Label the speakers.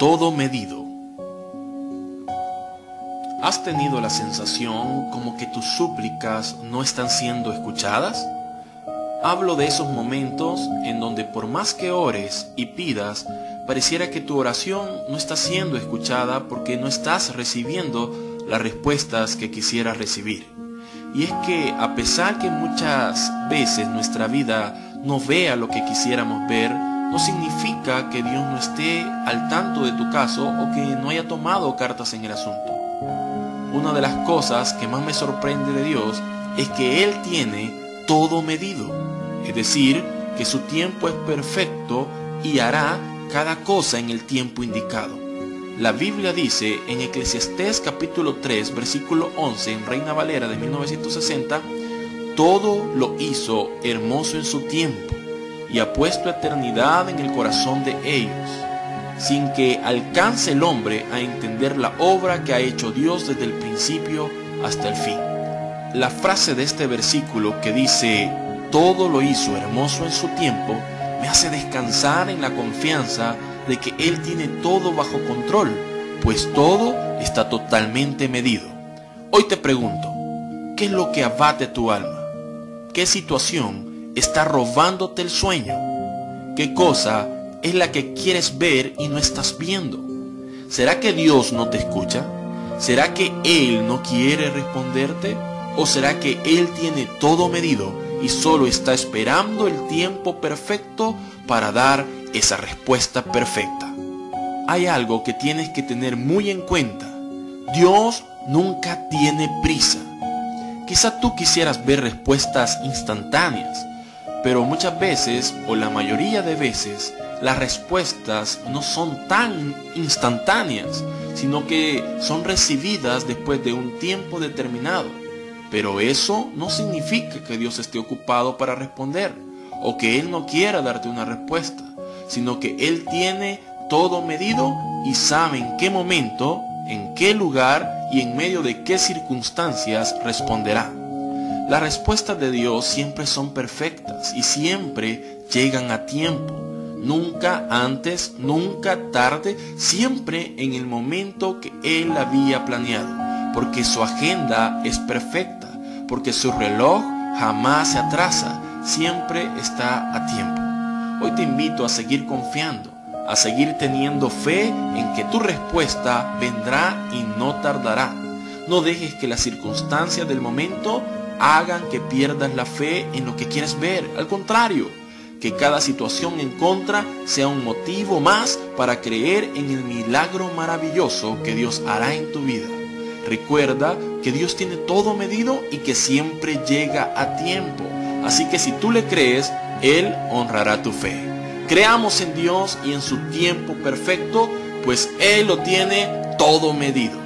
Speaker 1: todo medido. ¿Has tenido la sensación como que tus súplicas no están siendo escuchadas? Hablo de esos momentos en donde por más que ores y pidas, pareciera que tu oración no está siendo escuchada porque no estás recibiendo las respuestas que quisieras recibir. Y es que a pesar que muchas veces nuestra vida no vea lo que quisiéramos ver, no significa que Dios no esté al tanto de tu caso o que no haya tomado cartas en el asunto. Una de las cosas que más me sorprende de Dios es que Él tiene todo medido, es decir, que su tiempo es perfecto y hará cada cosa en el tiempo indicado. La Biblia dice en Eclesiastés capítulo 3 versículo 11 en Reina Valera de 1960, todo lo hizo hermoso en su tiempo y ha puesto eternidad en el corazón de ellos, sin que alcance el hombre a entender la obra que ha hecho Dios desde el principio hasta el fin. La frase de este versículo que dice, todo lo hizo hermoso en su tiempo, me hace descansar en la confianza de que Él tiene todo bajo control, pues todo está totalmente medido. Hoy te pregunto, ¿qué es lo que abate tu alma? ¿Qué situación está robándote el sueño? ¿Qué cosa es la que quieres ver y no estás viendo? ¿Será que Dios no te escucha? ¿Será que Él no quiere responderte? ¿O será que Él tiene todo medido y solo está esperando el tiempo perfecto para dar esa respuesta perfecta? Hay algo que tienes que tener muy en cuenta. Dios nunca tiene prisa. Quizá tú quisieras ver respuestas instantáneas, pero muchas veces, o la mayoría de veces, las respuestas no son tan instantáneas, sino que son recibidas después de un tiempo determinado. Pero eso no significa que Dios esté ocupado para responder, o que Él no quiera darte una respuesta, sino que Él tiene todo medido y sabe en qué momento, en qué lugar y en medio de qué circunstancias responderá. Las respuestas de Dios siempre son perfectas y siempre llegan a tiempo. Nunca antes, nunca tarde, siempre en el momento que Él había planeado. Porque su agenda es perfecta, porque su reloj jamás se atrasa, siempre está a tiempo. Hoy te invito a seguir confiando, a seguir teniendo fe en que tu respuesta vendrá y no tardará. No dejes que las circunstancias del momento hagan que pierdas la fe en lo que quieres ver. Al contrario, que cada situación en contra sea un motivo más para creer en el milagro maravilloso que Dios hará en tu vida. Recuerda que Dios tiene todo medido y que siempre llega a tiempo. Así que si tú le crees, Él honrará tu fe. Creamos en Dios y en su tiempo perfecto, pues Él lo tiene todo medido.